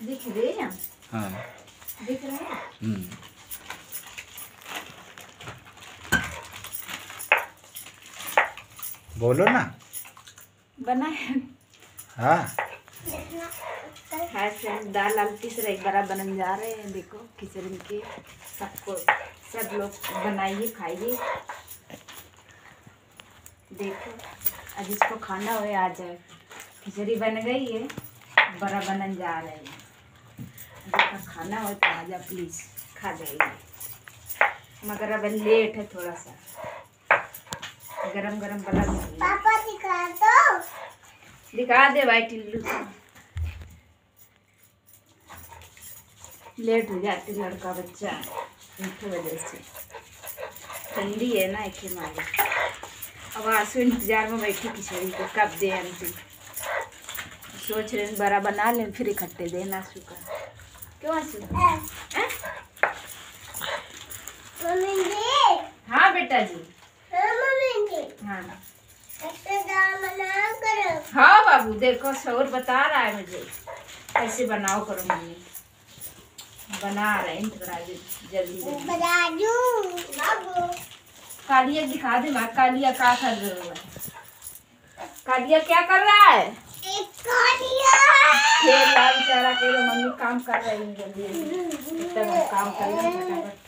दिख रहे हैं? हाँ। दिख रहे हैं? हम्म। बोलो ना। बनाए हाँ। हाय फ्रेंड दाल आल तीसरा एक बार बनने जा रहे हैं? देखो खिचड़ी के सबको सब लोग बनाइए खाइए। देखो आज इसको खाना हो आ जाए। खिचड़ी बन गई है बड़ा बनने जा रहे हैं। जिसका खाना हो तो आ जा प्लीज़ खा जाइए। मगर अब लेट है थोड़ा सा गरम गरम बना पापा दिखा दो। दिखा दे भाई टिल्लू। लेट हो जाती लड़का बच्चा। इनकी वजह से। ठंडी है ना एक मारे अब आँसू इंतज़ार में बैठी खिचड़ी को कब दे आंटी। सोच रहे बड़ा बना लें फिर इकट्ठे देना आँसू का। क्यों आँसू हैं? हाँ बेटा जी हाँ। मम्मी जी हाँ हाँ बाबू देखो शौर बता रहा है मुझे। कैसे बनाओ करो मम्मी। बना रहे हैं थोड़ा जल्दी कालिया दिखा दे माँ। कालिया क्या कर रहे हो कालिया क्या कर रहा है? के मम्मी काम कर रही है जल्दी काम कर रहे हैं फटाफट।